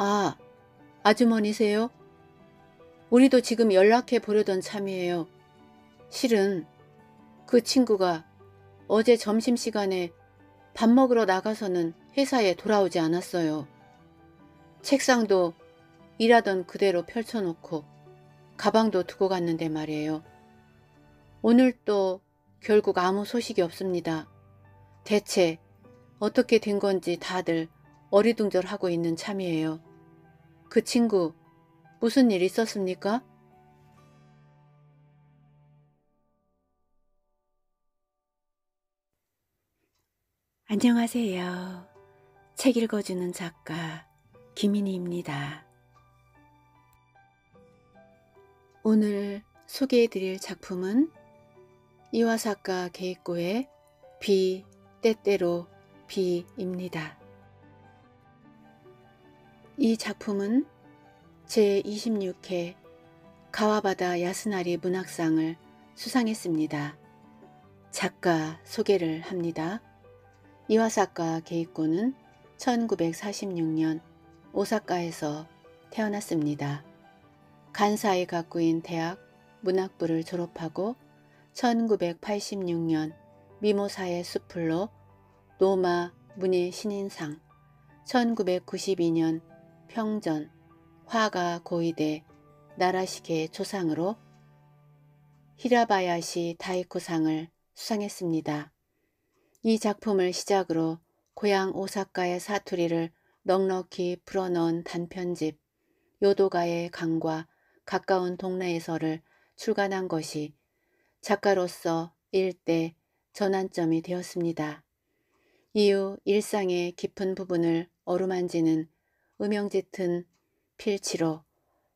아, 아주머니세요? 우리도 지금 연락해 보려던 참이에요. 실은 그 친구가 어제 점심시간에 밥 먹으러 나가서는 회사에 돌아오지 않았어요. 책상도 일하던 그대로 펼쳐놓고 가방도 두고 갔는데 말이에요. 오늘 또 결국 아무 소식이 없습니다. 대체 어떻게 된 건지 다들 어리둥절하고 있는 참이에요. 그 친구 무슨 일 있었습니까? 안녕하세요. 책 읽어주는 작가 김인희입니다. 오늘 소개해드릴 작품은 이화사카 게이코의 비 때때로 비입니다. 이 작품은 제26회 가와바다 야스나리 문학상을 수상했습니다. 작가 소개를 합니다. 이와사카 게이코는 1946년 오사카에서 태어났습니다. 간사이 가꾸인 대학 문학부를 졸업하고 1986년 미모사의 수풀로 노마 문예 신인상 1992년 평전 화가 고이대 나라시계 조상으로 히라바야시 다이코상을 수상했습니다. 이 작품을 시작으로 고향 오사카의 사투리를 넉넉히 풀어넣은 단편집 요도가의 강과 가까운 동네에서를 출간한 것이 작가로서 일대 전환점이 되었습니다. 이후 일상의 깊은 부분을 어루만지는 음영짙은 필치로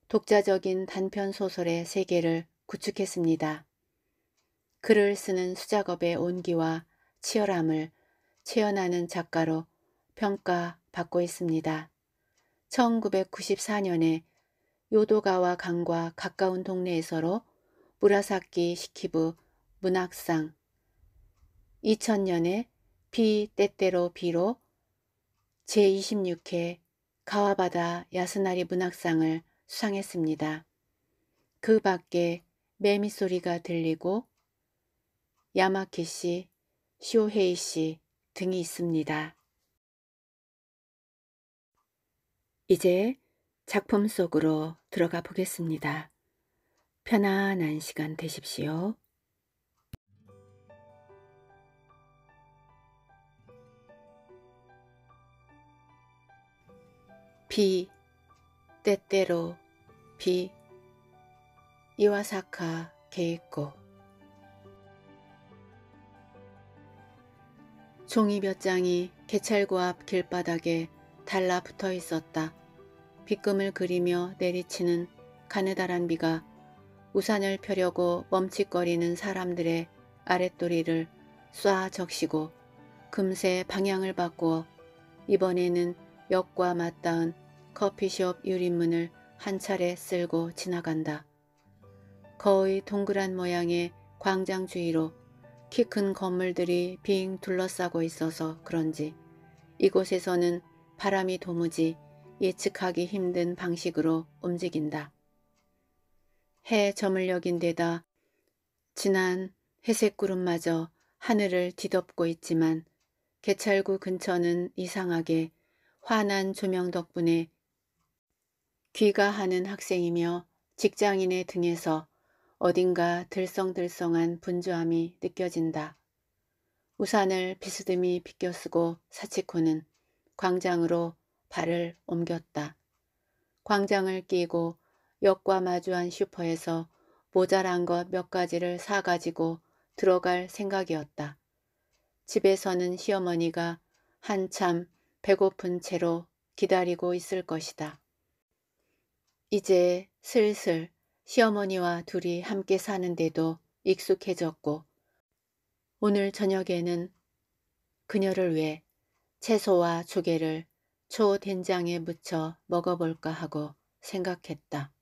독자적인 단편 소설의 세계를 구축했습니다. 글을 쓰는 수작업의 온기와 치열함을 체현하는 작가로 평가받고 있습니다. 1994년에 요도가와 강과 가까운 동네에서로 무라사키 시키부 문학상 2000년에 비 때때로 비로 제26회 가와바다 야스나리 문학상을 수상했습니다. 그 밖에 매미 소리가 들리고 야마키 씨, 쇼헤이 씨 등이 있습니다. 이제 작품 속으로 들어가 보겠습니다. 편안한 시간 되십시오. 비, 때때로 비, 이와사카 게이코 종이 몇 장이 개찰구 앞 길바닥에 달라붙어 있었다. 빗금을 그리며 내리치는 가느다란 비가 우산을 펴려고 멈칫거리는 사람들의 아랫도리를 쏴 적시고 금세 방향을 바꾸어 이번에는 역과 맞닿은 커피숍 유리문을 한 차례 쓸고 지나간다. 거의 동그란 모양의 광장 주위로 키 큰 건물들이 빙 둘러싸고 있어서 그런지 이곳에서는 바람이 도무지 예측하기 힘든 방식으로 움직인다. 해 저물녘인 데다 진한 회색 구름마저 하늘을 뒤덮고 있지만 개찰구 근처는 이상하게 환한 조명 덕분에 귀가하는 학생이며 직장인의 등에서 어딘가 들썽들썽한 분주함이 느껴진다. 우산을 비스듬히 비껴 쓰고 사치코는 광장으로 발을 옮겼다. 광장을 끼고 역과 마주한 슈퍼에서 모자란 것 몇 가지를 사가지고 들어갈 생각이었다. 집에서는 시어머니가 한참 배고픈 채로 기다리고 있을 것이다. 이제 슬슬 시어머니와 둘이 함께 사는데도 익숙해졌고 오늘 저녁에는 그녀를 위해 채소와 조개를 초된장에 묻혀 먹어볼까 하고 생각했다.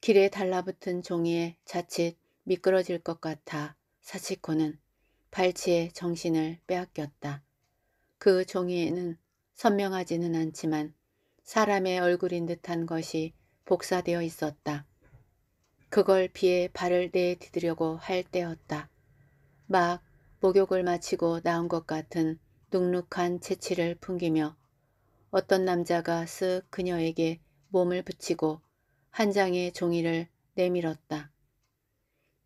길에 달라붙은 종이에 자칫 미끄러질 것 같아 사치코는 발치에 정신을 빼앗겼다. 그 종이에는 선명하지는 않지만 사람의 얼굴인 듯한 것이 복사되어 있었다. 그걸 피해 발을 내디디려고 할 때였다. 막 목욕을 마치고 나온 것 같은 눅눅한 채취를 풍기며 어떤 남자가 쓱 그녀에게 몸을 붙이고 한 장의 종이를 내밀었다.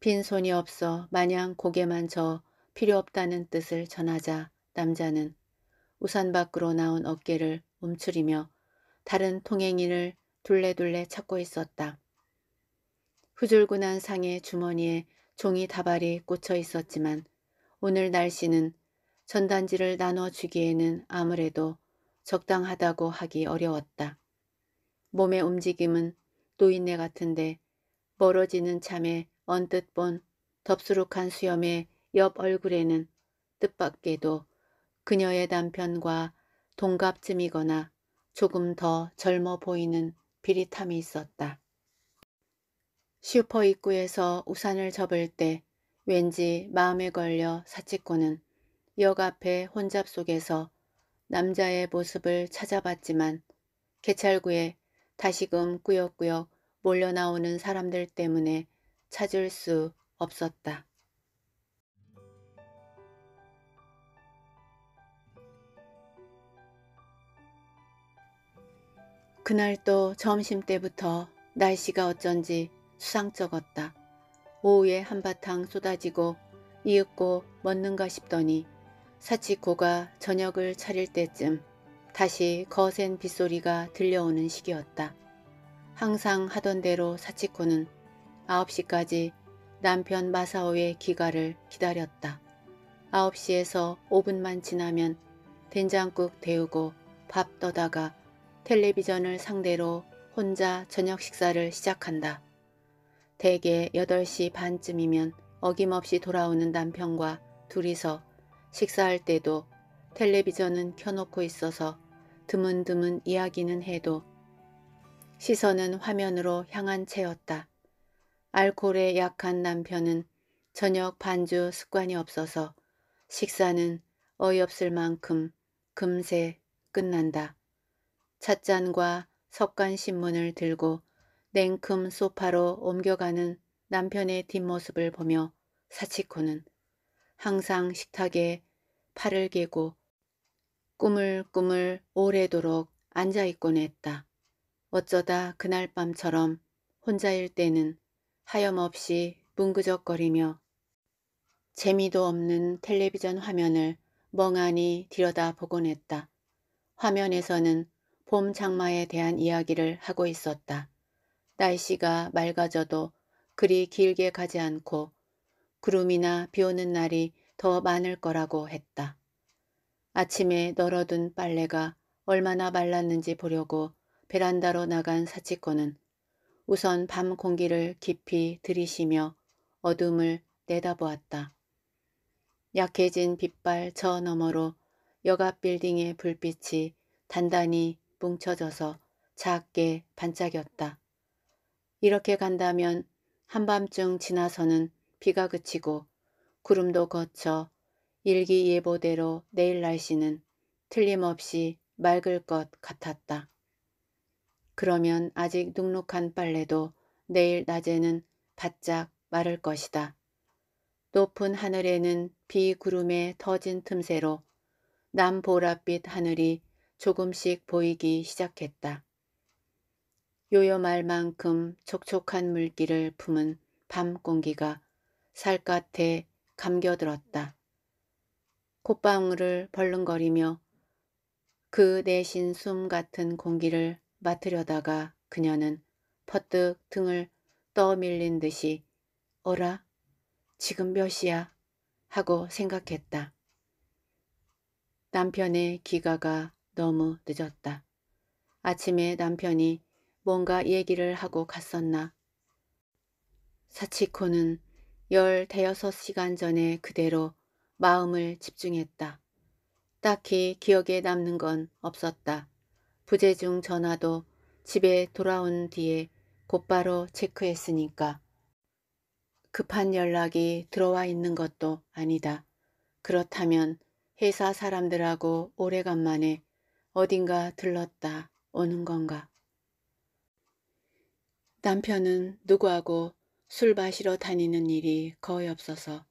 빈손이 없어 마냥 고개만 저 필요 없다는 뜻을 전하자 남자는 우산 밖으로 나온 어깨를 움츠리며 다른 통행인을 둘레둘레 찾고 있었다. 후줄근한 상의 주머니에 종이 다발이 꽂혀 있었지만 오늘 날씨는 전단지를 나눠주기에는 아무래도 적당하다고 하기 어려웠다. 몸의 움직임은 노인네 같은데 멀어지는 참에 언뜻 본 덥수룩한 수염의 옆 얼굴에는 뜻밖에도 그녀의 남편과 동갑쯤이거나 조금 더 젊어 보이는 비릿함이 있었다. 슈퍼 입구에서 우산을 접을 때 왠지 마음에 걸려 사치코는 역 앞에 혼잡 속에서 남자의 모습을 찾아봤지만 개찰구에 다시금 꾸역꾸역 몰려나오는 사람들 때문에 찾을 수 없었다. 그날 또 점심때부터 날씨가 어쩐지 수상쩍었다. 오후에 한바탕 쏟아지고 이윽고 멎는가 싶더니 사치코가 저녁을 차릴 때쯤 다시 거센 빗소리가 들려오는 시기였다. 항상 하던 대로 사치코는 9시까지 남편 마사오의 귀가를 기다렸다. 9시에서 5분만 지나면 된장국 데우고 밥 떠다가 텔레비전을 상대로 혼자 저녁 식사를 시작한다. 대개 8시 반쯤이면 어김없이 돌아오는 남편과 둘이서 식사할 때도 텔레비전은 켜놓고 있어서 드문드문 이야기는 해도 시선은 화면으로 향한 채였다. 알코올에 약한 남편은 저녁 반주 습관이 없어서 식사는 어이없을 만큼 금세 끝난다. 찻잔과 석간 신문을 들고 냉큼 소파로 옮겨가는 남편의 뒷모습을 보며 사치코는 항상 식탁에 팔을 개고 꾸물꾸물 오래도록 앉아있곤 했다. 어쩌다 그날 밤처럼 혼자일 때는 하염없이 뭉그적거리며 재미도 없는 텔레비전 화면을 멍하니 들여다보곤 했다. 화면에서는 봄 장마에 대한 이야기를 하고 있었다. 날씨가 맑아져도 그리 길게 가지 않고 구름이나 비 오는 날이 더 많을 거라고 했다. 아침에 널어둔 빨래가 얼마나 말랐는지 보려고 베란다로 나간 사치코는 우선 밤 공기를 깊이 들이쉬며 어둠을 내다보았다. 약해진 빛발 저 너머로 여가 빌딩의 불빛이 단단히 뭉쳐져서 작게 반짝였다. 이렇게 간다면 한밤중 지나서는 비가 그치고 구름도 거쳐 일기예보대로 내일 날씨는 틀림없이 맑을 것 같았다. 그러면 아직 눅눅한 빨래도 내일 낮에는 바짝 마를 것이다. 높은 하늘에는 비 구름에 터진 틈새로 남보랏빛 하늘이 조금씩 보이기 시작했다. 요염할 만큼 촉촉한 물기를 품은 밤 공기가 살갗에 감겨들었다. 콧방울을 벌렁거리며 그 내신 숨 같은 공기를 맡으려다가 그녀는 퍼뜩 등을 떠밀린 듯이 어라? 지금 몇 시야? 하고 생각했다. 남편의 귀가가 너무 늦었다. 아침에 남편이 뭔가 얘기를 하고 갔었나. 사치코는 열 대여섯 시간 전에 그대로 마음을 집중했다. 딱히 기억에 남는 건 없었다. 부재중 전화도 집에 돌아온 뒤에 곧바로 체크했으니까. 급한 연락이 들어와 있는 것도 아니다. 그렇다면 회사 사람들하고 오래간만에 어딘가 들렀다 오는 건가. 남편은 누구하고 술 마시러 다니는 일이 거의 없어서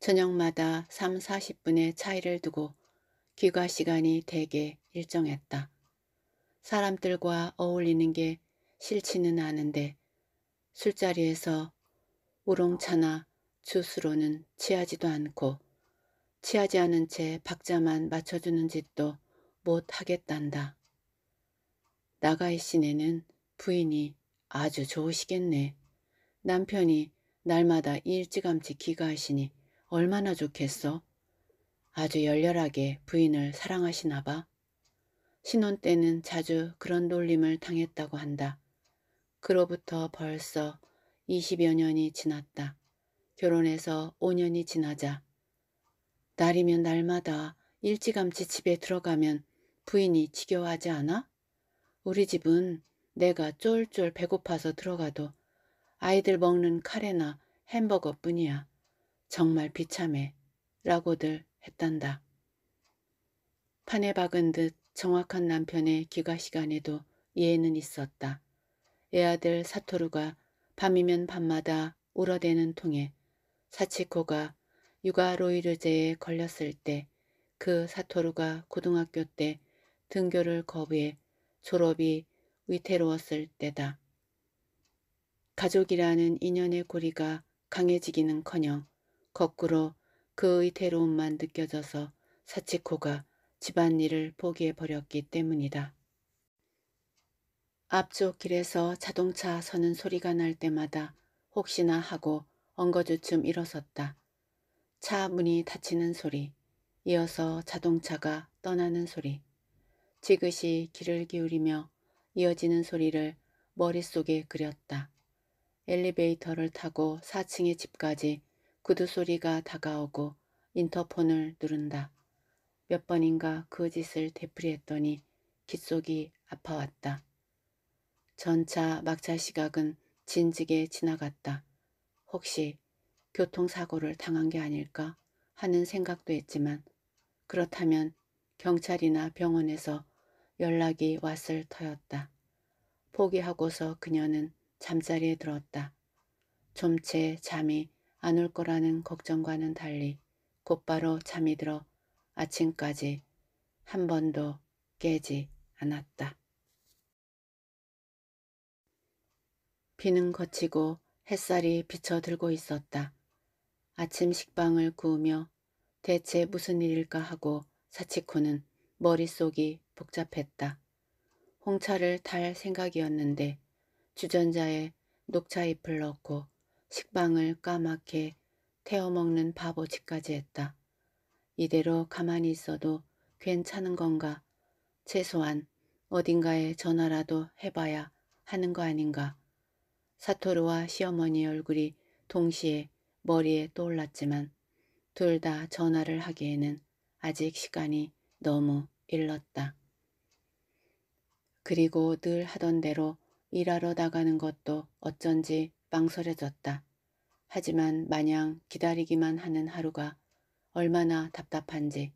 저녁마다 3, 40분의 차이를 두고 귀가 시간이 되게 일정했다. 사람들과 어울리는 게 싫지는 않은데 술자리에서 우롱차나 주스로는 취하지도 않고 취하지 않은 채 박자만 맞춰주는 짓도 못 하겠단다. 나가이 씨네는 부인이 아주 좋으시겠네. 남편이 날마다 일찌감치 귀가하시니 얼마나 좋겠어? 아주 열렬하게 부인을 사랑하시나 봐. 신혼 때는 자주 그런 놀림을 당했다고 한다. 그로부터 벌써 20여 년이 지났다. 결혼해서 5년이 지나자 날이면 날마다 일찌감치 집에 들어가면 부인이 지겨워하지 않아? 우리 집은 내가 쫄쫄 배고파서 들어가도 아이들 먹는 카레나 햄버거 뿐이야. 정말 비참해. 라고들 했단다. 판에 박은 듯 정확한 남편의 귀가 시간에도 이해는 있었다. 애아들 사토루가 밤이면 밤마다 울어대는 통에 사치코가 육아 로이르제에 걸렸을 때 그 사토루가 고등학교 때 등교를 거부해 졸업이 위태로웠을 때다. 가족이라는 인연의 고리가 강해지기는커녕 거꾸로 그 위태로움만 느껴져서 사치코가 집안일을 포기해버렸기 때문이다. 앞쪽 길에서 자동차 서는 소리가 날 때마다 혹시나 하고 엉거주춤 일어섰다. 차 문이 닫히는 소리, 이어서 자동차가 떠나는 소리, 지그시 귀를 기울이며 이어지는 소리를 머릿속에 그렸다. 엘리베이터를 타고 4층의 집까지 구두 소리가 다가오고 인터폰을 누른다. 몇 번인가 그 짓을 되풀이했더니 귓속이 아파왔다. 전차 막차 시각은 진지게 지나갔다. 혹시 교통사고를 당한 게 아닐까 하는 생각도 했지만 그렇다면 경찰이나 병원에서 연락이 왔을 터였다. 포기하고서 그녀는 잠자리에 들었다. 좀 채 잠이 안 올 거라는 걱정과는 달리 곧바로 잠이 들어 아침까지 한 번도 깨지 않았다. 비는 거치고 햇살이 비쳐들고 있었다. 아침 식빵을 구우며 대체 무슨 일일까 하고 사치코는 머릿속이 복잡했다. 홍차를 탈 생각이었는데 주전자에 녹차잎을 넣고 식빵을 까맣게 태워먹는 바보짓까지 했다. 이대로 가만히 있어도 괜찮은 건가? 최소한 어딘가에 전화라도 해봐야 하는 거 아닌가? 사토르와 시어머니 얼굴이 동시에 머리에 떠올랐지만 둘 다 전화를 하기에는 아직 시간이 너무 일렀다. 그리고 늘 하던 대로 일하러 나가는 것도 어쩐지 망설여졌다. 하지만 마냥 기다리기만 하는 하루가 얼마나 답답한지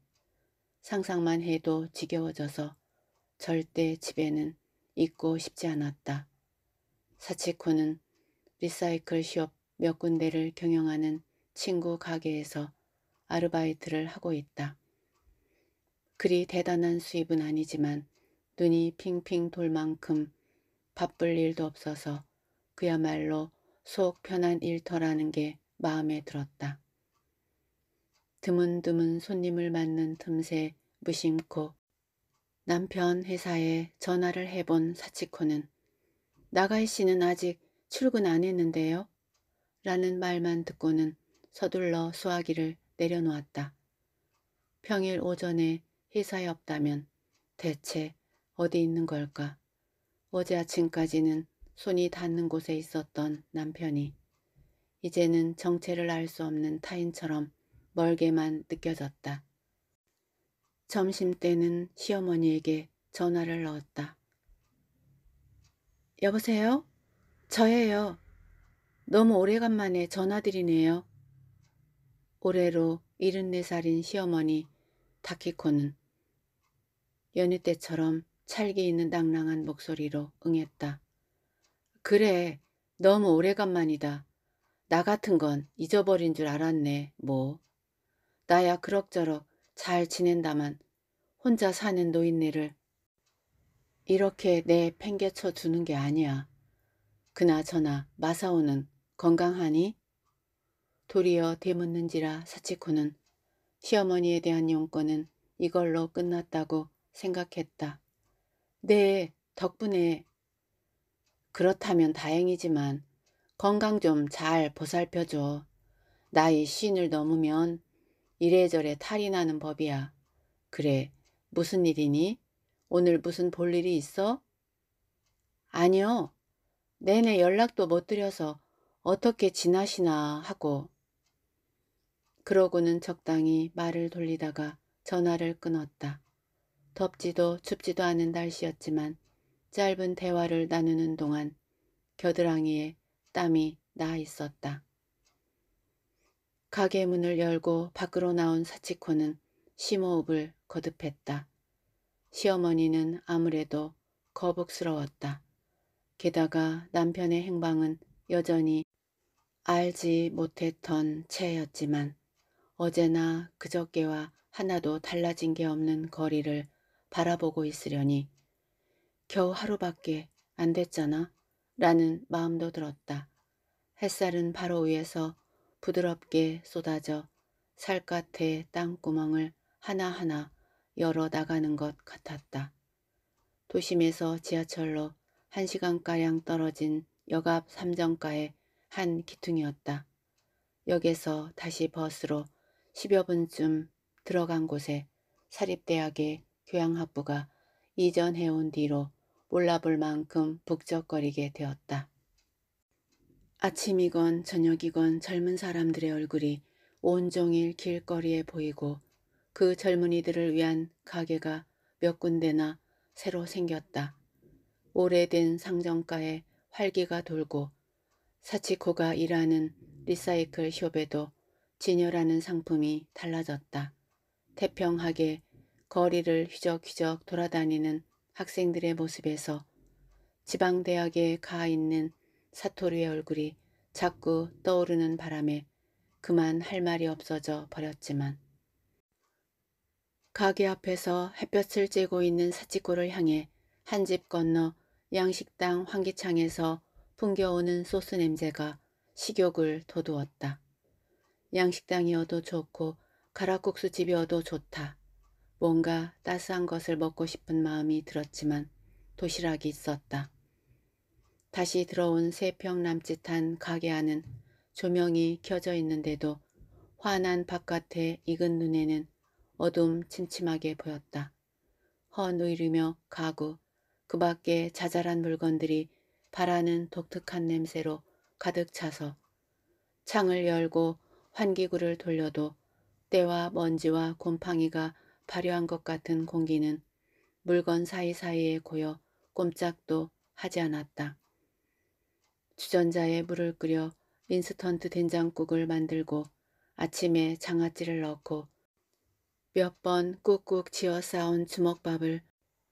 상상만 해도 지겨워져서 절대 집에는 있고 싶지 않았다. 사치코는 리사이클 숍몇 군데를 경영하는 친구 가게에서 아르바이트를 하고 있다. 그리 대단한 수입은 아니지만 눈이 핑핑 돌 만큼 바쁠 일도 없어서 그야말로 속 편한 일터라는 게 마음에 들었다. 드문드문 손님을 맞는 틈새 무심코 남편 회사에 전화를 해본 사치코는 나가이 씨는 아직 출근 안 했는데요. 라는 말만 듣고는 서둘러 수화기를 내려놓았다. 평일 오전에 회사에 없다면 대체 어디 있는 걸까? 어제 아침까지는 손이 닿는 곳에 있었던 남편이 이제는 정체를 알 수 없는 타인처럼 멀게만 느껴졌다. 점심 때는 시어머니에게 전화를 넣었다. 여보세요? 저예요. 너무 오래간만에 전화드리네요. 올해로 74살인 시어머니 다키코는 연휴 때처럼 찰기 있는 낭랑한 목소리로 응했다. 그래, 너무 오래간만이다. 나 같은 건 잊어버린 줄 알았네, 뭐. 나야 그럭저럭 잘 지낸다만 혼자 사는 노인네를 이렇게 내 팽개쳐 두는 게 아니야. 그나저나 마사오는 건강하니? 도리어 되묻는지라 사치코는 시어머니에 대한 용건은 이걸로 끝났다고 생각했다. 네, 덕분에 그렇다면 다행이지만 건강 좀 잘 보살펴줘. 나이 쉰을 넘으면 이래저래 탈이 나는 법이야. 그래, 무슨 일이니? 오늘 무슨 볼 일이 있어? 아니요. 내내 연락도 못 드려서 어떻게 지나시나 하고. 그러고는 적당히 말을 돌리다가 전화를 끊었다. 덥지도 춥지도 않은 날씨였지만 짧은 대화를 나누는 동안 겨드랑이에 땀이 나 있었다. 가게 문을 열고 밖으로 나온 사치코는 심호흡을 거듭했다. 시어머니는 아무래도 거북스러웠다. 게다가 남편의 행방은 여전히 알지 못했던 채였지만 어제나 그저께와 하나도 달라진 게 없는 거리를 바라보고 있으려니 겨우 하루밖에 안 됐잖아 라는 마음도 들었다. 햇살은 바로 위에서 부드럽게 쏟아져 살갗의 땅구멍을 하나하나 열어 나가는 것 같았다. 도심에서 지하철로 한 시간가량 떨어진 역앞 삼정가의 한 기퉁이었다. 역에서 다시 버스로 10여 분쯤 들어간 곳에 사립대학의 교양학부가 이전 해온 뒤로 몰라볼 만큼 북적거리게 되었다. 아침이건 저녁이건 젊은 사람들의 얼굴이 온종일 길거리에 보이고 그 젊은이들을 위한 가게가 몇 군데나 새로 생겼다. 오래된 상점가에 활기가 돌고 사치코가 일하는 리사이클 숍에도 진열하는 상품이 달라졌다. 태평하게 거리를 휘적휘적 돌아다니는 학생들의 모습에서 지방대학에 가 있는 사토리의 얼굴이 자꾸 떠오르는 바람에 그만 할 말이 없어져 버렸지만 가게 앞에서 햇볕을 쬐고 있는 사치코를 향해 한 집 건너 양식당 환기창에서 풍겨오는 소스 냄새가 식욕을 돋우었다. 양식당이어도 좋고 가락국수 집이어도 좋다. 뭔가 따스한 것을 먹고 싶은 마음이 들었지만 도시락이 있었다. 다시 들어온 세 평 남짓한 가게 안은 조명이 켜져 있는데도 환한 바깥의 익은 눈에는 어둠 침침하게 보였다. 허누이르며 가구, 그 밖에 자잘한 물건들이 바라는 독특한 냄새로 가득 차서 창을 열고 환기구를 돌려도 때와 먼지와 곰팡이가 발효한 것 같은 공기는 물건 사이사이에 고여 꼼짝도 하지 않았다. 주전자에 물을 끓여 인스턴트 된장국을 만들고 아침에 장아찌를 넣고 몇 번 꾹꾹 지어 쌓은 주먹밥을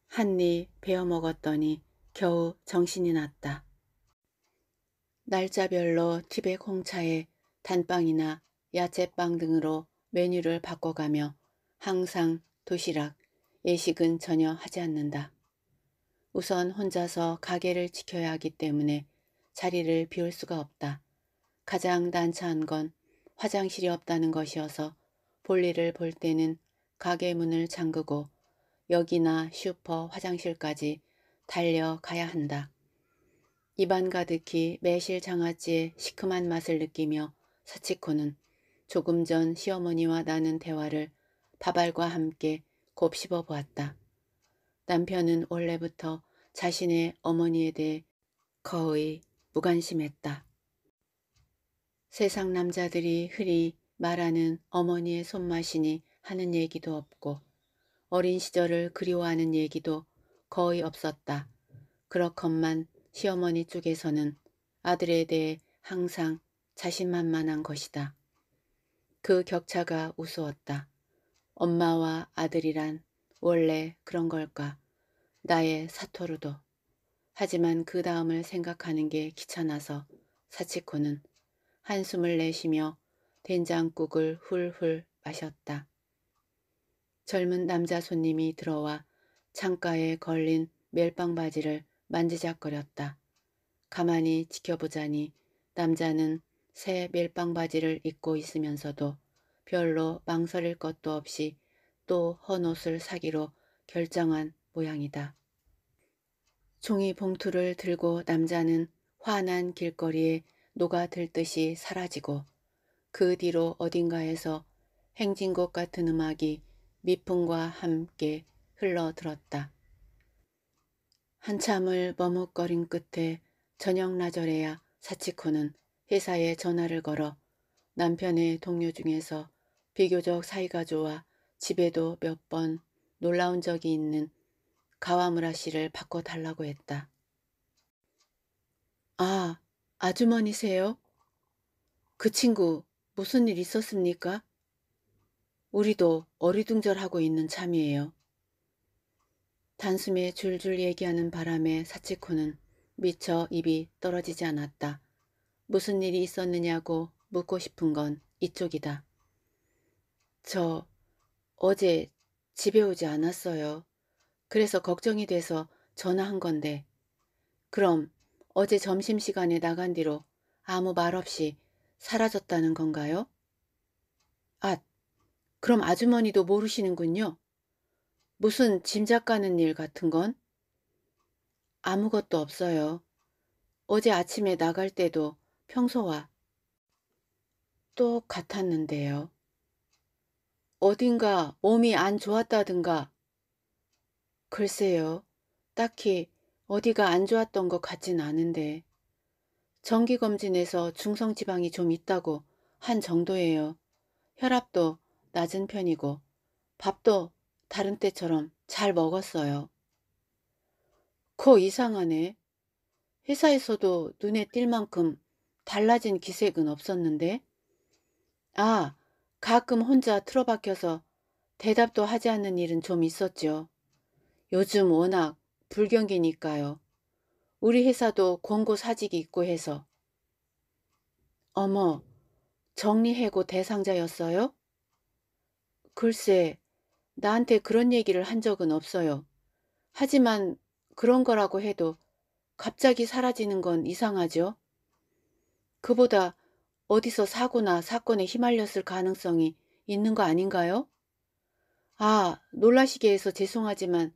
한 입 베어 먹었더니 겨우 정신이 났다. 날짜별로 티백 홍차에 단빵이나 야채빵 등으로 메뉴를 바꿔가며 항상 도시락, 예식은 전혀 하지 않는다. 우선 혼자서 가게를 지켜야 하기 때문에 자리를 비울 수가 없다. 가장 난처한 건 화장실이 없다는 것이어서 볼일을 볼 때는 가게 문을 잠그고 여기나 슈퍼 화장실까지 달려가야 한다. 입안 가득히 매실 장아찌의 시큼한 맛을 느끼며 사치코는 조금 전 시어머니와 나눈 대화를 밥알과 함께 곱씹어 보았다. 남편은 원래부터 자신의 어머니에 대해 거의 무관심했다. 세상 남자들이 흔히 말하는 어머니의 손맛이니 하는 얘기도 없고 어린 시절을 그리워하는 얘기도 거의 없었다. 그렇건만 시어머니 쪽에서는 아들에 대해 항상 자신만만한 것이다. 그 격차가 우스웠다. 엄마와 아들이란 원래 그런 걸까? 나의 사토르도. 하지만 그 다음을 생각하는 게 귀찮아서 사치코는 한숨을 내쉬며 된장국을 훌훌 마셨다. 젊은 남자 손님이 들어와 창가에 걸린 멜빵 바지를 만지작거렸다. 가만히 지켜보자니 남자는 새 멜빵 바지를 입고 있으면서도 별로 망설일 것도 없이 또 헌옷을 사기로 결정한 모양이다. 종이 봉투를 들고 남자는 환한 길거리에 녹아들듯이 사라지고 그 뒤로 어딘가에서 행진곡 같은 음악이 미풍과 함께 흘러들었다. 한참을 머뭇거린 끝에 저녁 나절에야 사치코는 회사에 전화를 걸어 남편의 동료 중에서 비교적 사이가 좋아 집에도 몇 번 놀라운 적이 있는 가와무라 씨를 바꿔달라고 했다. 아, 아주머니세요? 그 친구 무슨 일 있었습니까? 우리도 어리둥절하고 있는 참이에요. 단숨에 줄줄 얘기하는 바람에 사치코는 미처 입이 떨어지지 않았다. 무슨 일이 있었느냐고 묻고 싶은 건 이쪽이다. 저 어제 집에 오지 않았어요. 그래서 걱정이 돼서 전화한 건데 그럼 어제 점심시간에 나간 뒤로 아무 말 없이 사라졌다는 건가요? 아, 그럼 아주머니도 모르시는군요. 무슨 짐작 가는 일 같은 건? 아무것도 없어요. 어제 아침에 나갈 때도 평소와 똑같았는데요. 어딘가 몸이 안 좋았다든가. 글쎄요. 딱히 어디가 안 좋았던 것 같진 않은데. 정기검진에서 중성지방이 좀 있다고 한 정도예요. 혈압도 낮은 편이고 밥도 다른 때처럼 잘 먹었어요. 코 이상하네. 회사에서도 눈에 띌 만큼 달라진 기색은 없었는데. 아, 가끔 혼자 틀어박혀서 대답도 하지 않는 일은 좀 있었죠. 요즘 워낙 불경기니까요. 우리 회사도 권고 사직이 있고 해서. 어머, 정리해고 대상자였어요? 글쎄, 나한테 그런 얘기를 한 적은 없어요. 하지만 그런 거라고 해도 갑자기 사라지는 건 이상하죠? 그보다 어디서 사고나 사건에 휘말렸을 가능성이 있는 거 아닌가요? 아, 놀라시게 해서 죄송하지만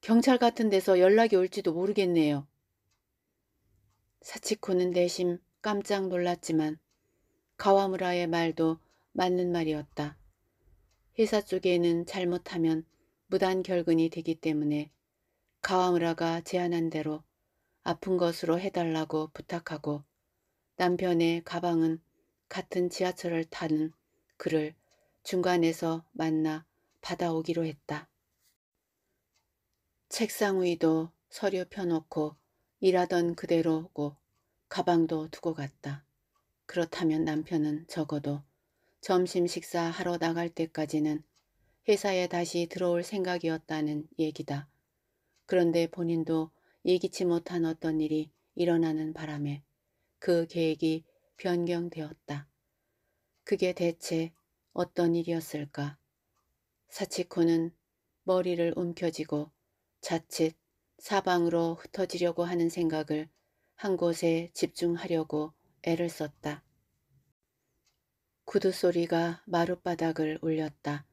경찰 같은 데서 연락이 올지도 모르겠네요. 사치코는 내심 깜짝 놀랐지만 가와무라의 말도 맞는 말이었다. 회사 쪽에는 잘못하면 무단 결근이 되기 때문에 가와무라가 제안한 대로 아픈 것으로 해달라고 부탁하고 남편의 가방은 같은 지하철을 타는 그를 중간에서 만나 받아오기로 했다. 책상 위도 서류 펴놓고 일하던 그대로고 가방도 두고 갔다. 그렇다면 남편은 적어도 점심 식사하러 나갈 때까지는 회사에 다시 들어올 생각이었다는 얘기다. 그런데 본인도 예기치 못한 어떤 일이 일어나는 바람에 그 계획이 변경되었다. 그게 대체 어떤 일이었을까? 사치코는 머리를 움켜쥐고 자칫 사방으로 흩어지려고 하는 생각을 한 곳에 집중하려고 애를 썼다. 구두 소리가 마룻바닥을 울렸다.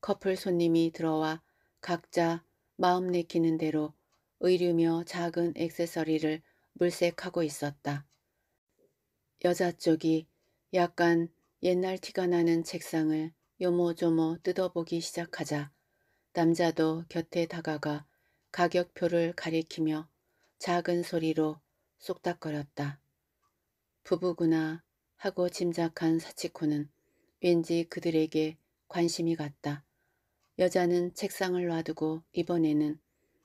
커플 손님이 들어와 각자 마음 내키는 대로 의류며 작은 액세서리를 물색하고 있었다. 여자 쪽이 약간 옛날 티가 나는 책상을 요모조모 뜯어보기 시작하자 남자도 곁에 다가가 가격표를 가리키며 작은 소리로 쏙닥거렸다. 부부구나 하고 짐작한 사치코는 왠지 그들에게 관심이 갔다. 여자는 책상을 놔두고 이번에는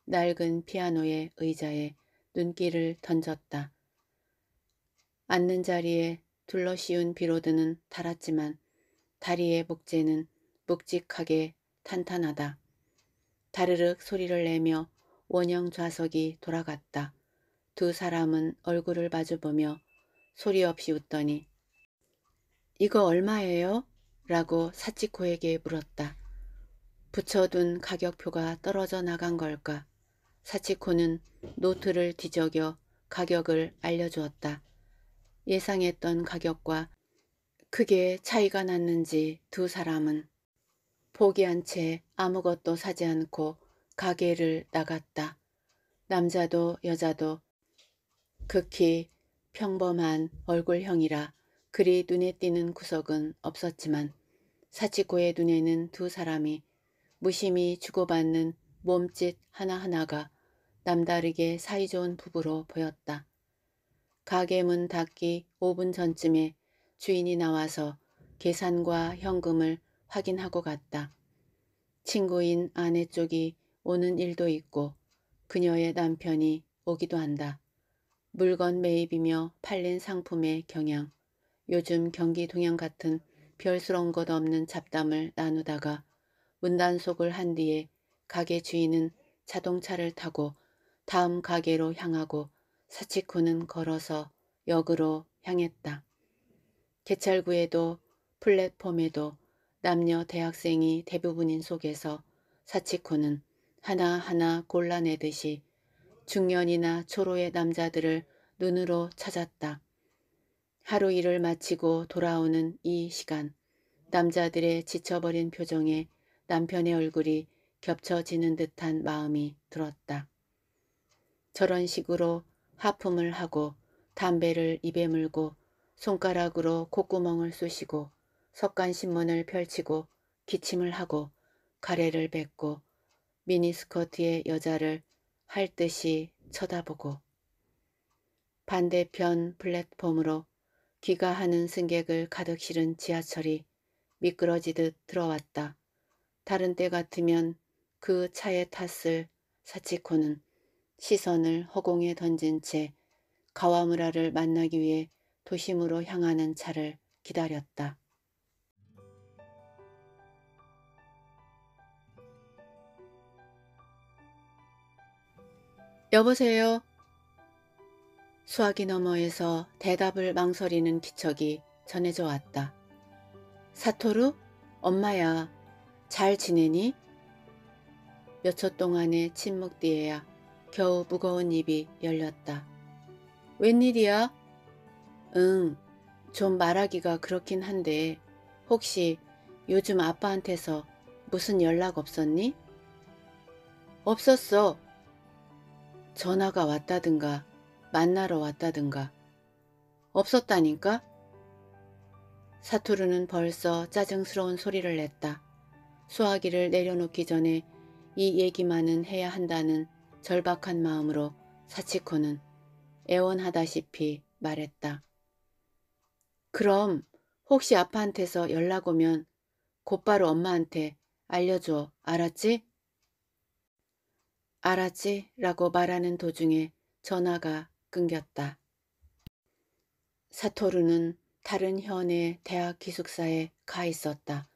낡은 피아노의 의자에 눈길을 던졌다. 앉는 자리에 둘러씌운 비로드는 달았지만 다리의 목재는 묵직하게 탄탄하다. 다르륵 소리를 내며 원형 좌석이 돌아갔다. 두 사람은 얼굴을 마주보며 소리 없이 웃더니 이거 얼마예요? 라고 사치코에게 물었다. 붙여둔 가격표가 떨어져 나간 걸까? 사치코는 노트를 뒤적여 가격을 알려주었다. 예상했던 가격과 크게 차이가 났는지 두 사람은 포기한 채 아무것도 사지 않고 가게를 나갔다. 남자도 여자도 극히 평범한 얼굴형이라 그리 눈에 띄는 구석은 없었지만 사치코의 눈에는 두 사람이 무심히 주고받는 몸짓 하나하나가 남다르게 사이좋은 부부로 보였다. 가게 문 닫기 5분 전쯤에 주인이 나와서 계산과 현금을 확인하고 갔다. 친구인 아내 쪽이 오는 일도 있고 그녀의 남편이 오기도 한다. 물건 매입이며 팔린 상품의 경향, 요즘 경기 동향 같은 별스러운 것 없는 잡담을 나누다가 문단속을 한 뒤에 가게 주인은 자동차를 타고 다음 가게로 향하고 사치코는 걸어서 역으로 향했다. 개찰구에도 플랫폼에도 남녀 대학생이 대부분인 속에서 사치코는 하나하나 골라내듯이 중년이나 초로의 남자들을 눈으로 찾았다. 하루 일을 마치고 돌아오는 이 시간 남자들의 지쳐버린 표정에 남편의 얼굴이 겹쳐지는 듯한 마음이 들었다. 저런 식으로 하품을 하고 담배를 입에 물고 손가락으로 콧구멍을 쑤시고 석간신문을 펼치고 기침을 하고 가래를 뱉고 미니스커트의 여자를 할 듯이 쳐다보고 반대편 플랫폼으로 귀가하는 승객을 가득 실은 지하철이 미끄러지듯 들어왔다. 다른 때 같으면 그 차에 탔을 사치코는 시선을 허공에 던진 채 가와무라를 만나기 위해 도심으로 향하는 차를 기다렸다. 여보세요. 수화기 너머에서 대답을 망설이는 기척이 전해져 왔다. 사토루? 엄마야. 잘 지내니? 몇 초 동안의 침묵 뒤에야 겨우 무거운 입이 열렸다. 웬일이야? 응, 좀 말하기가 그렇긴 한데 혹시 요즘 아빠한테서 무슨 연락 없었니? 없었어. 전화가 왔다든가 만나러 왔다든가 없었다니까? 사투르는 벌써 짜증스러운 소리를 냈다. 수화기를 내려놓기 전에 이 얘기만은 해야 한다는 절박한 마음으로 사치코는 애원하다시피 말했다. 그럼 혹시 아빠한테서 연락 오면 곧바로 엄마한테 알려줘. 알았지? 알았지? 라고 말하는 도중에 전화가 끊겼다. 사토루는 다른 현의 대학 기숙사에 가 있었다.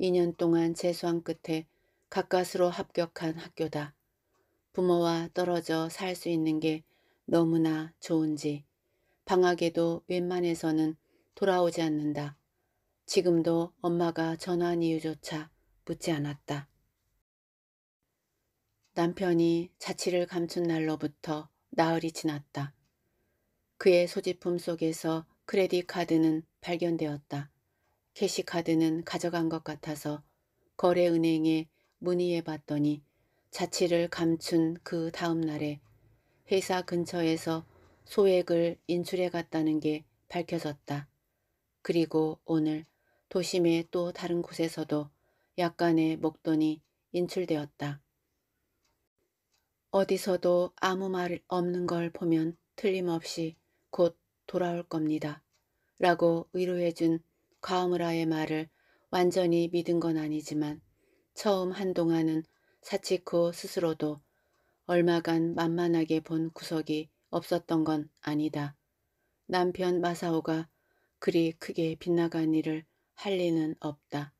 2년 동안 재수한 끝에 가까스로 합격한 학교다. 부모와 떨어져 살 수 있는 게 너무나 좋은지 방학에도 웬만해서는 돌아오지 않는다. 지금도 엄마가 전화한 이유조차 묻지 않았다. 남편이 자취를 감춘 날로부터 나흘이 지났다. 그의 소지품 속에서 크레딧 카드는 발견되었다. 캐시 카드는 가져간 것 같아서 거래은행에 문의해 봤더니 자취를 감춘 그 다음 날에 회사 근처에서 소액을 인출해 갔다는 게 밝혀졌다. 그리고 오늘 도심의 또 다른 곳에서도 약간의 목돈이 인출되었다. 어디서도 아무 말 없는 걸 보면 틀림없이 곧 돌아올 겁니다. 라고 위로해준 가오무라의 말을 완전히 믿은 건 아니지만 처음 한동안은 사치코 스스로도 얼마간 만만하게 본 구석이 없었던 건 아니다. 남편 마사오가 그리 크게 빗나간 일을 할 리는 없다.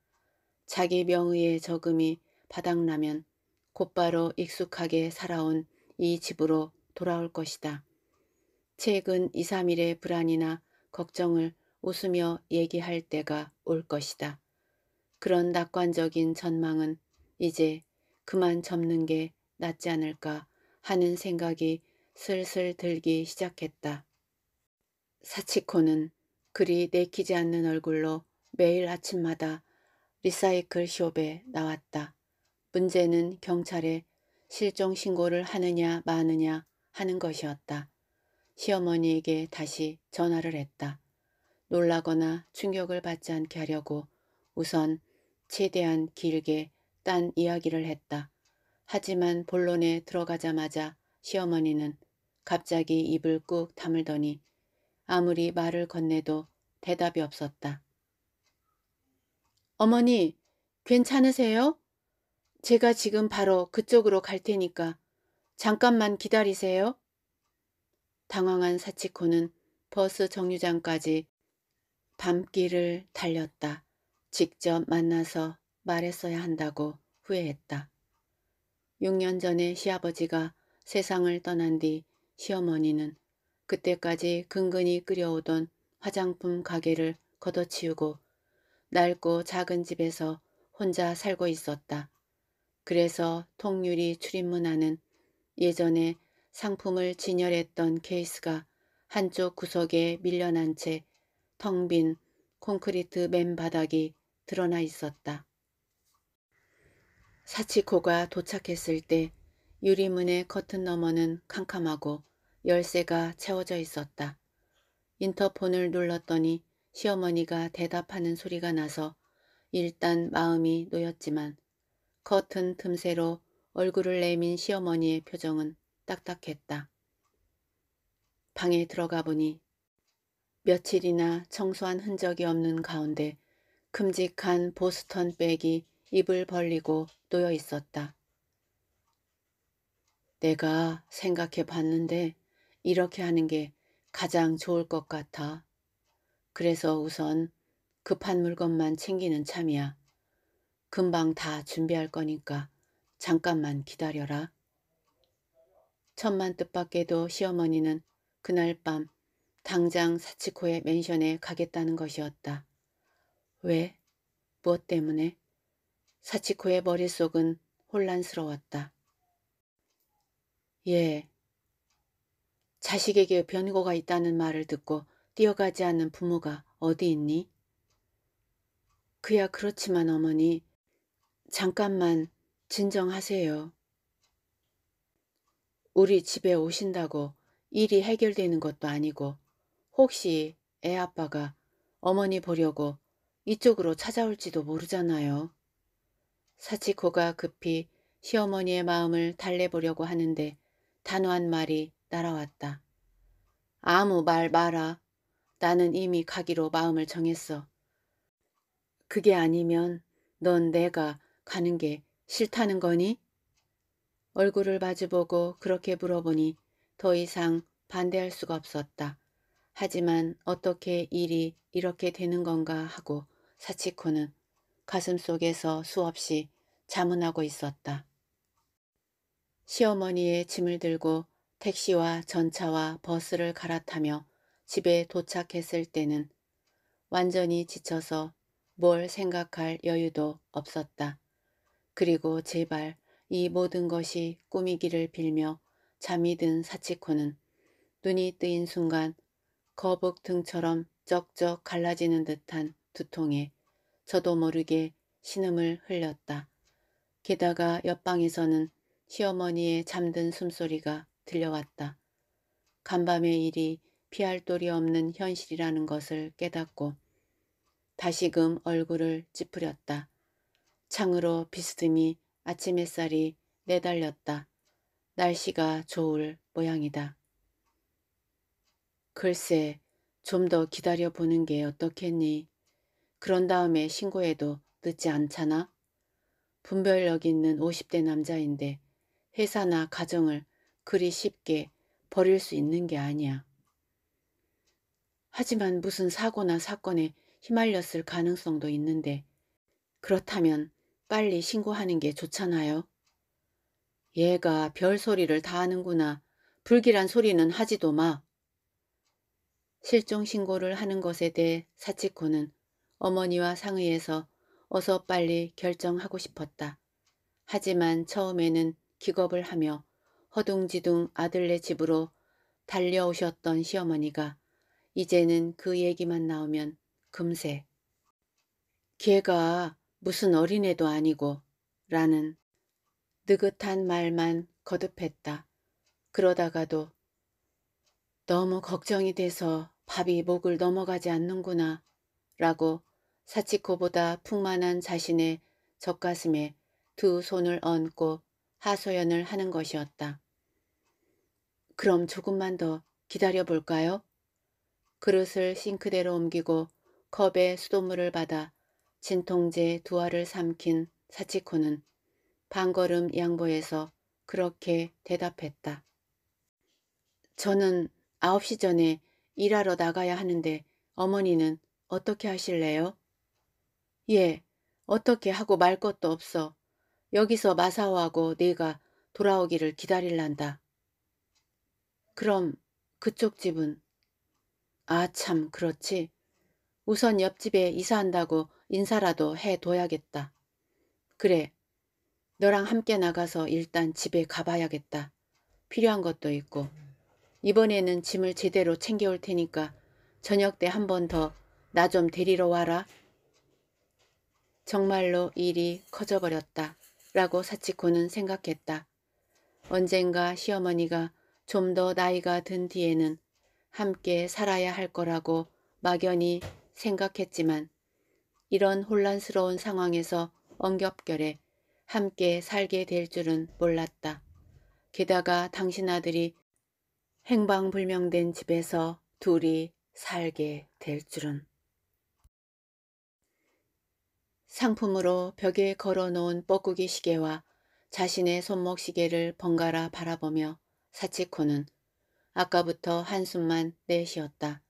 자기 명의의 저금이 바닥나면 곧바로 익숙하게 살아온 이 집으로 돌아올 것이다. 최근 2, 3일의 불안이나 걱정을 웃으며 얘기할 때가 올 것이다. 그런 낙관적인 전망은 이제 그만 접는 게 낫지 않을까 하는 생각이 슬슬 들기 시작했다. 사치코는 그리 내키지 않는 얼굴로 매일 아침마다 리사이클 숍에 나왔다. 문제는 경찰에 실종 신고를 하느냐 마느냐 하는 것이었다. 시어머니에게 다시 전화를 했다. 놀라거나 충격을 받지 않게 하려고 우선 최대한 길게 딴 이야기를 했다. 하지만 본론에 들어가자마자 시어머니는 갑자기 입을 꾹 다물더니 아무리 말을 건네도 대답이 없었다. 어머니, 괜찮으세요? 제가 지금 바로 그쪽으로 갈 테니까 잠깐만 기다리세요. 당황한 사치코는 버스 정류장까지 밤길을 달렸다. 직접 만나서 말했어야 한다고 후회했다. 6년 전에 시아버지가 세상을 떠난 뒤 시어머니는 그때까지 근근히 끓여오던 화장품 가게를 걷어치우고 낡고 작은 집에서 혼자 살고 있었다. 그래서 통유리 출입문화는 예전에 상품을 진열했던 케이스가 한쪽 구석에 밀려난 채 텅 빈 콘크리트 맨바닥이 드러나 있었다. 사치코가 도착했을 때 유리문의 커튼 너머는 캄캄하고 열쇠가 채워져 있었다. 인터폰을 눌렀더니 시어머니가 대답하는 소리가 나서 일단 마음이 놓였지만 커튼 틈새로 얼굴을 내민 시어머니의 표정은 딱딱했다. 방에 들어가 보니 며칠이나 청소한 흔적이 없는 가운데 큼직한 보스턴 백이 입을 벌리고 놓여 있었다. 내가 생각해 봤는데 이렇게 하는 게 가장 좋을 것 같아. 그래서 우선 급한 물건만 챙기는 참이야. 금방 다 준비할 거니까 잠깐만 기다려라. 천만 뜻밖에도 시어머니는 그날 밤 당장 사치코의 맨션에 가겠다는 것이었다. 왜? 무엇 때문에? 사치코의 머릿속은 혼란스러웠다. 예. 자식에게 변고가 있다는 말을 듣고 뛰어가지 않는 부모가 어디 있니? 그야 그렇지만 어머니, 잠깐만 진정하세요. 우리 집에 오신다고 일이 해결되는 것도 아니고 혹시 애 아빠가 어머니 보려고 이쪽으로 찾아올지도 모르잖아요. 사치코가 급히 시어머니의 마음을 달래보려고 하는데 단호한 말이 날아왔다. 아무 말 마라. 나는 이미 가기로 마음을 정했어. 그게 아니면 넌 내가 가는 게 싫다는 거니? 얼굴을 마주보고 그렇게 물어보니 더 이상 반대할 수가 없었다. 하지만 어떻게 일이 이렇게 되는 건가 하고 사치코는 가슴 속에서 수없이 자문하고 있었다. 시어머니의 짐을 들고 택시와 전차와 버스를 갈아타며 집에 도착했을 때는 완전히 지쳐서 뭘 생각할 여유도 없었다. 그리고 제발 이 모든 것이 꿈이기를 빌며 잠이 든 사치코는 눈이 뜨인 순간 거북 등처럼 쩍쩍 갈라지는 듯한 두통에 저도 모르게 신음을 흘렸다. 게다가 옆방에서는 시어머니의 잠든 숨소리가 들려왔다. 간밤의 일이 피할 도리 없는 현실이라는 것을 깨닫고 다시금 얼굴을 찌푸렸다. 창으로 비스듬히 아침 햇살이 내달렸다. 날씨가 좋을 모양이다. 글쎄 좀 더 기다려 보는 게 어떻겠니? 그런 다음에 신고해도 늦지 않잖아. 분별력 있는 50대 남자인데 회사나 가정을 그리 쉽게 버릴 수 있는 게 아니야. 하지만 무슨 사고나 사건에 휘말렸을 가능성도 있는데 그렇다면 빨리 신고하는 게 좋잖아요. 얘가 별소리를 다 하는구나. 불길한 소리는 하지도 마. 실종 신고를 하는 것에 대해 사치코는 어머니와 상의해서 어서 빨리 결정하고 싶었다. 하지만 처음에는 기겁을 하며 허둥지둥 아들네 집으로 달려오셨던 시어머니가 이제는 그 얘기만 나오면 금세 걔가 무슨 어린애도 아니고 라는 느긋한 말만 거듭했다. 그러다가도 너무 걱정이 돼서 밥이 목을 넘어가지 않는구나 라고 사치코보다 풍만한 자신의 젖가슴에 두 손을 얹고 하소연을 하는 것이었다. 그럼 조금만 더 기다려 볼까요? 그릇을 싱크대로 옮기고 컵에 수돗물을 받아 진통제 두 알을 삼킨 사치코는 반걸음 양보해서 그렇게 대답했다. 저는 9시 전에 일하러 나가야 하는데 어머니는 어떻게 하실래요? 예, 어떻게 하고 말 것도 없어. 여기서 마사오하고 내가 돌아오기를 기다릴란다. 그럼 그쪽 집은? 아, 참, 그렇지. 우선 옆집에 이사한다고 인사라도 해둬야겠다. 그래, 너랑 함께 나가서 일단 집에 가봐야겠다. 필요한 것도 있고. 이번에는 짐을 제대로 챙겨올 테니까 저녁 때 한 번 더 나 좀 데리러 와라. 정말로 일이 커져버렸다. 라고 사치코는 생각했다. 언젠가 시어머니가 좀 더 나이가 든 뒤에는 함께 살아야 할 거라고 막연히 생각했지만 이런 혼란스러운 상황에서 엉겹결에 함께 살게 될 줄은 몰랐다. 게다가 당신 아들이 행방불명된 집에서 둘이 살게 될 줄은. 상품으로 벽에 걸어놓은 뻐꾸기 시계와 자신의 손목 시계를 번갈아 바라보며 사치코는 아까부터 한숨만 내쉬었다.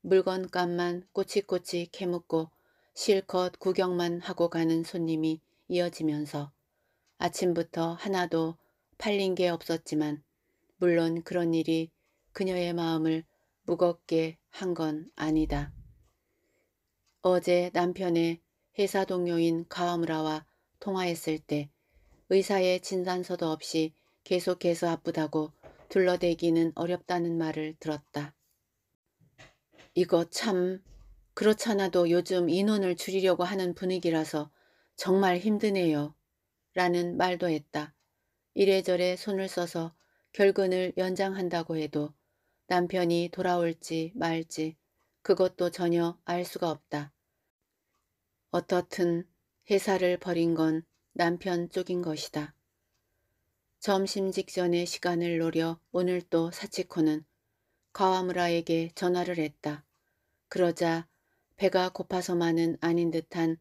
물건값만 꼬치꼬치 캐묻고 실컷 구경만 하고 가는 손님이 이어지면서 아침부터 하나도 팔린 게 없었지만 물론 그런 일이 그녀의 마음을 무겁게 한 건 아니다. 어제 남편의 회사 동료인 가와무라와 통화했을 때 의사의 진단서도 없이 계속해서 아프다고 둘러대기는 어렵다는 말을 들었다. 이거 참 그렇잖아도 요즘 인원을 줄이려고 하는 분위기라서 정말 힘드네요. 라는 말도 했다. 이래저래 손을 써서 결근을 연장한다고 해도 남편이 돌아올지 말지 그것도 전혀 알 수가 없다. 어떻든 회사를 버린 건 남편 쪽인 것이다. 점심 직전에 시간을 노려 오늘 또 사치코는 가와무라에게 전화를 했다. 그러자 배가 고파서만은 아닌 듯한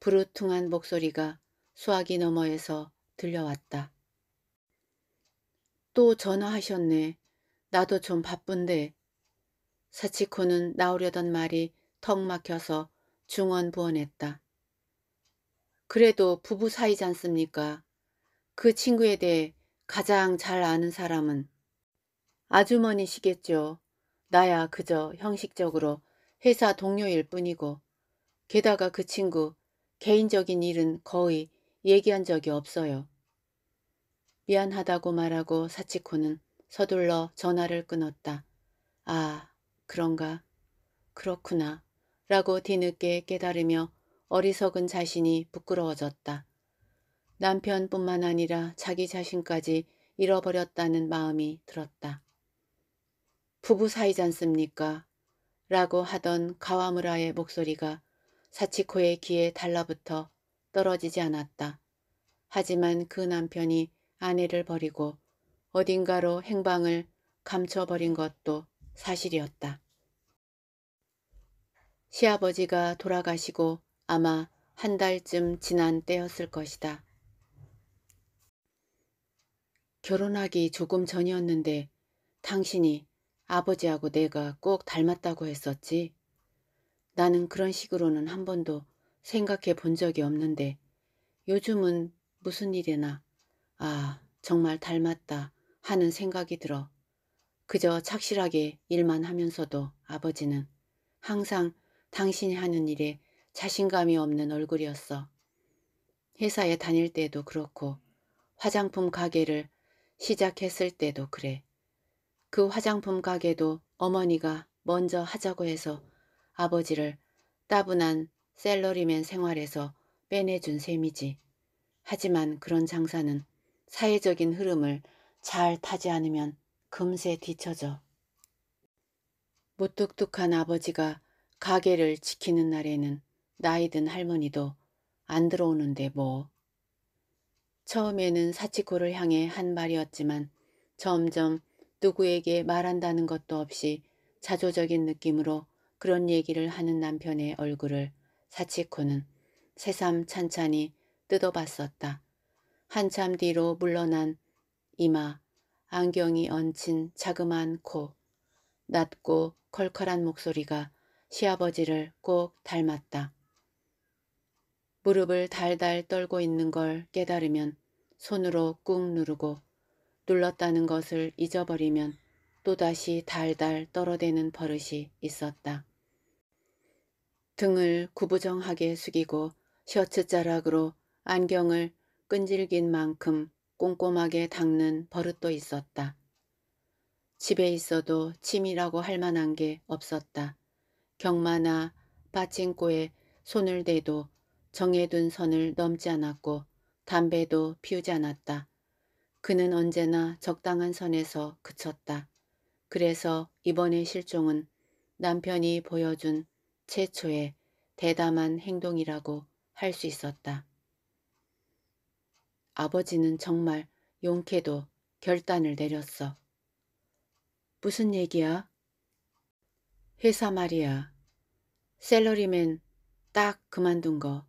부르퉁한 목소리가 수화기 너머에서 들려왔다. 또 전화하셨네. 나도 좀 바쁜데. 사치코는 나오려던 말이 턱 막혀서 중언부언했다. 그래도 부부 사이지 않습니까? 그 친구에 대해 가장 잘 아는 사람은 아주머니시겠죠. 나야 그저 형식적으로 회사 동료일 뿐이고 게다가 그 친구 개인적인 일은 거의 얘기한 적이 없어요. 미안하다고 말하고 사치코는 서둘러 전화를 끊었다. 아, 그런가? 그렇구나. 라고 뒤늦게 깨달으며 어리석은 자신이 부끄러워졌다. 남편뿐만 아니라 자기 자신까지 잃어버렸다는 마음이 들었다. 부부 사이지 않습니까? 라고 하던 가와무라의 목소리가 사치코의 귀에 달라붙어 떨어지지 않았다. 하지만 그 남편이 아내를 버리고 어딘가로 행방을 감춰버린 것도 사실이었다. 시아버지가 돌아가시고 아마 한 달쯤 지난 때였을 것이다. 결혼하기 조금 전이었는데 당신이 아버지하고 내가 꼭 닮았다고 했었지. 나는 그런 식으로는 한 번도 생각해 본 적이 없는데 요즘은 무슨 일이나 아 정말 닮았다 하는 생각이 들어. 그저 착실하게 일만 하면서도 아버지는 항상 당신이 하는 일에 자신감이 없는 얼굴이었어. 회사에 다닐 때도 그렇고 화장품 가게를 시작했을 때도 그래. 그 화장품 가게도 어머니가 먼저 하자고 해서 아버지를 따분한 셀러리맨 생활에서 빼내준 셈이지. 하지만 그런 장사는 사회적인 흐름을 잘 타지 않으면 금세 뒤처져. 무뚝뚝한 아버지가 가게를 지키는 날에는 나이든 할머니도 안 들어오는데 뭐. 처음에는 사치코를 향해 한 말이었지만 점점 누구에게 말한다는 것도 없이 자조적인 느낌으로 그런 얘기를 하는 남편의 얼굴을 사치코는 새삼 찬찬히 뜯어봤었다. 한참 뒤로 물러난 이마, 안경이 얹힌 자그마한 코, 낮고 컬컬한 목소리가 시아버지를 꼭 닮았다. 무릎을 달달 떨고 있는 걸 깨달으면 손으로 꾹 누르고 눌렀다는 것을 잊어버리면 또다시 달달 떨어대는 버릇이 있었다. 등을 구부정하게 숙이고 셔츠 자락으로 안경을 끈질긴 만큼 꼼꼼하게 닦는 버릇도 있었다. 집에 있어도 침이라고 할 만한 게 없었다. 경마나 빠친코에 손을 대도 정해둔 선을 넘지 않았고 담배도 피우지 않았다. 그는 언제나 적당한 선에서 그쳤다. 그래서 이번의 실종은 남편이 보여준 최초의 대담한 행동이라고 할 수 있었다. 아버지는 정말 용케도 결단을 내렸어. 무슨 얘기야? 회사 말이야. 셀러리맨 딱 그만둔 거.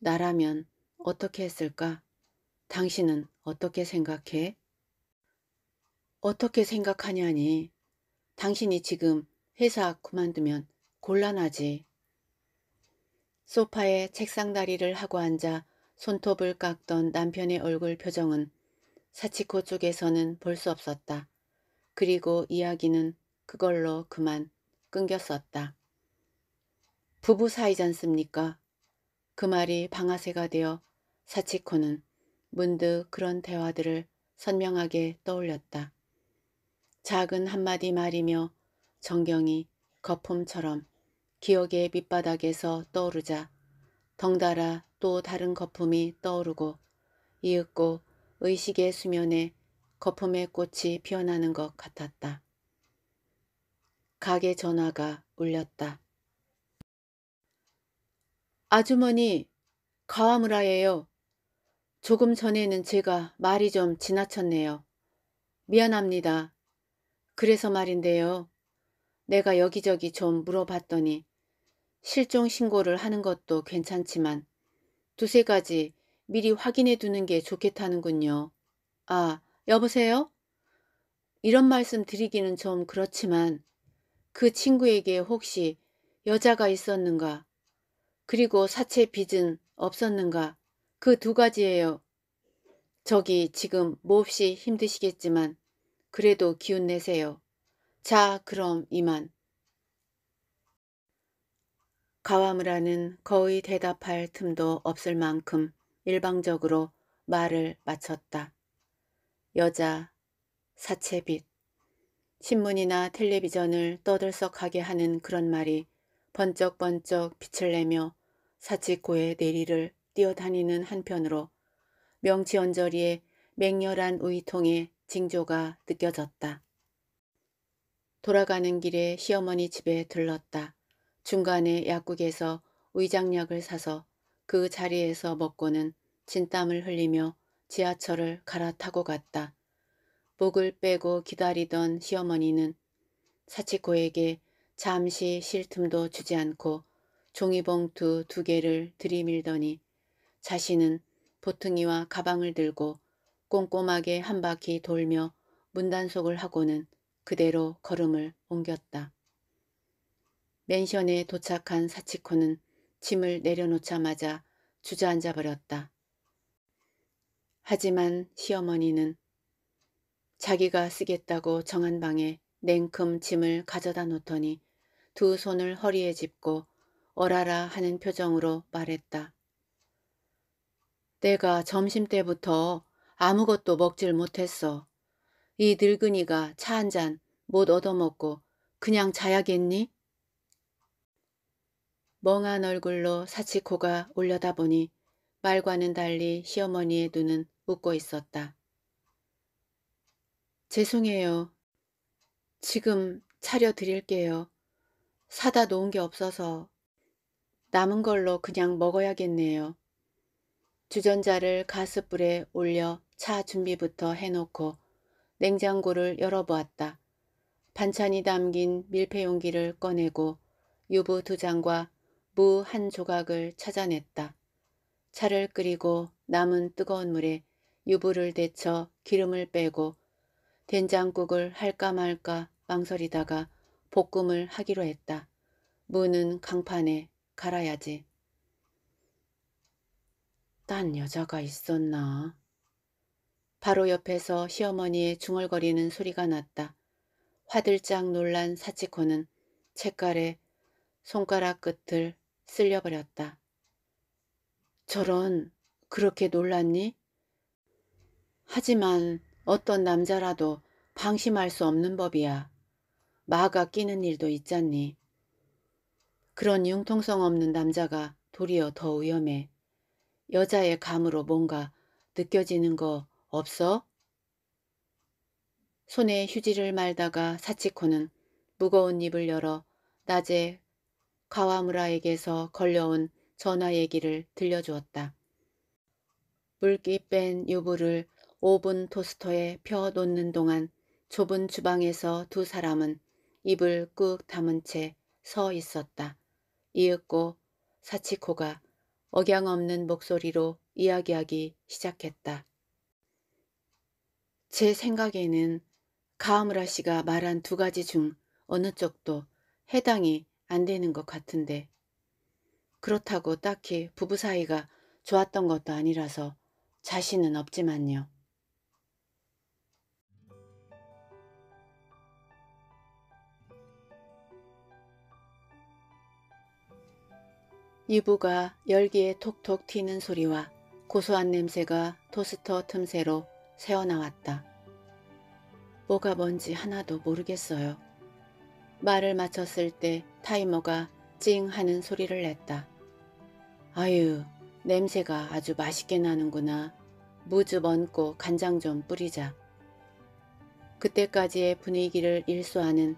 나라면 어떻게 했을까? 당신은 어떻게 생각해? 어떻게 생각하냐니. 당신이 지금 회사 그만두면 곤란하지. 소파에 책상 다리를 하고 앉아 손톱을 깎던 남편의 얼굴 표정은 사치코 쪽에서는 볼 수 없었다. 그리고 이야기는 그걸로 그만 끊겼었다. 부부 사이잖습니까? 그 말이 방아쇠가 되어 사치코는 문득 그런 대화들을 선명하게 떠올렸다. 작은 한마디 말이며 정경이 거품처럼 기억의 밑바닥에서 떠오르자 덩달아 또 다른 거품이 떠오르고 이윽고 의식의 수면에 거품의 꽃이 피어나는 것 같았다. 가게 전화가 울렸다. 아주머니, 가와무라예요. 조금 전에는 제가 말이 좀 지나쳤네요. 미안합니다. 그래서 말인데요. 내가 여기저기 좀 물어봤더니 실종 신고를 하는 것도 괜찮지만 두세 가지 미리 확인해 두는 게 좋겠다는군요. 아, 여보세요? 이런 말씀 드리기는 좀 그렇지만 그 친구에게 혹시 여자가 있었는가? 그리고 사채 빚은 없었는가? 그 두 가지예요. 저기 지금 몹시 힘드시겠지만 그래도 기운 내세요. 자, 그럼 이만. 가와무라는 거의 대답할 틈도 없을 만큼 일방적으로 말을 마쳤다. 여자, 사채빚, 신문이나 텔레비전을 떠들썩하게 하는 그런 말이 번쩍번쩍 빛을 내며 사치코의 내리를 뛰어다니는 한편으로 명치언저리의 맹렬한 우이통의 징조가 느껴졌다. 돌아가는 길에 시어머니 집에 들렀다. 중간에 약국에서 위장약을 사서 그 자리에서 먹고는 진땀을 흘리며 지하철을 갈아타고 갔다. 목을 빼고 기다리던 시어머니는 사치코에게 잠시 쉴 틈도 주지 않고 종이봉투 두 개를 들이밀더니 자신은 보퉁이와 가방을 들고 꼼꼼하게 한 바퀴 돌며 문단속을 하고는 그대로 걸음을 옮겼다. 맨션에 도착한 사치코는 짐을 내려놓자마자 주저앉아 버렸다. 하지만 시어머니는 자기가 쓰겠다고 정한 방에 냉큼 짐을 가져다 놓더니 두 손을 허리에 짚고 어라라 하는 표정으로 말했다. 내가 점심때부터 아무것도 먹질 못했어. 이 늙은이가 차 한 잔 못 얻어먹고 그냥 자야겠니? 멍한 얼굴로 사치코가 올려다보니 말과는 달리 시어머니의 눈은 웃고 있었다. 죄송해요. 지금 차려드릴게요. 사다 놓은 게 없어서 남은 걸로 그냥 먹어야겠네요. 주전자를 가스불에 올려 차 준비부터 해놓고 냉장고를 열어보았다. 반찬이 담긴 밀폐용기를 꺼내고 유부 두 장과 무 한 조각을 찾아냈다. 차를 끓이고 남은 뜨거운 물에 유부를 데쳐 기름을 빼고 된장국을 할까 말까 망설이다가 볶음을 하기로 했다. 무는 강판에 갈아야지. 딴 여자가 있었나? 바로 옆에서 시어머니의 중얼거리는 소리가 났다. 화들짝 놀란 사치코는 책갈에 손가락 끝을 쓸려버렸다. 저런 그렇게 놀랐니? 하지만 어떤 남자라도 방심할 수 없는 법이야. 마가 끼는 일도 있잖니. 그런 융통성 없는 남자가 도리어 더 위험해. 여자의 감으로 뭔가 느껴지는 거 없어? 손에 휴지를 말다가 사치코는 무거운 입을 열어 낮에 가와무라에게서 걸려온 전화 얘기를 들려주었다. 물기 뺀 유부를 오븐 토스터에 펴 놓는 동안 좁은 주방에서 두 사람은 입을 꾹 다문 채서 있었다. 이윽고 사치코가 억양 없는 목소리로 이야기하기 시작했다. 제 생각에는 가하무라 씨가 말한 두 가지 중 어느 쪽도 해당이 안 되는 것 같은데 그렇다고 딱히 부부 사이가 좋았던 것도 아니라서 자신은 없지만요. 이부가 열기에 톡톡 튀는 소리와 고소한 냄새가 토스터 틈새로 새어나왔다. 뭐가 뭔지 하나도 모르겠어요. 말을 마쳤을 때 타이머가 찡 하는 소리를 냈다. 아유 냄새가 아주 맛있게 나는구나. 무즙 얹고 간장 좀 뿌리자. 그때까지의 분위기를 일소하는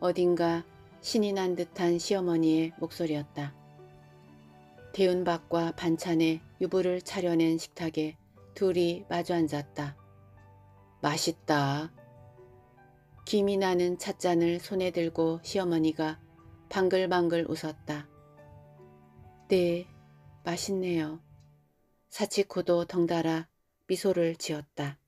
어딘가 신이 난 듯한 시어머니의 목소리였다. 대운밥과 반찬에 유부를 차려낸 식탁에 둘이 마주 앉았다. 맛있다. 김이 나는 찻잔을 손에 들고 시어머니가 방글방글 웃었다. 네, 맛있네요. 사치코도 덩달아 미소를 지었다.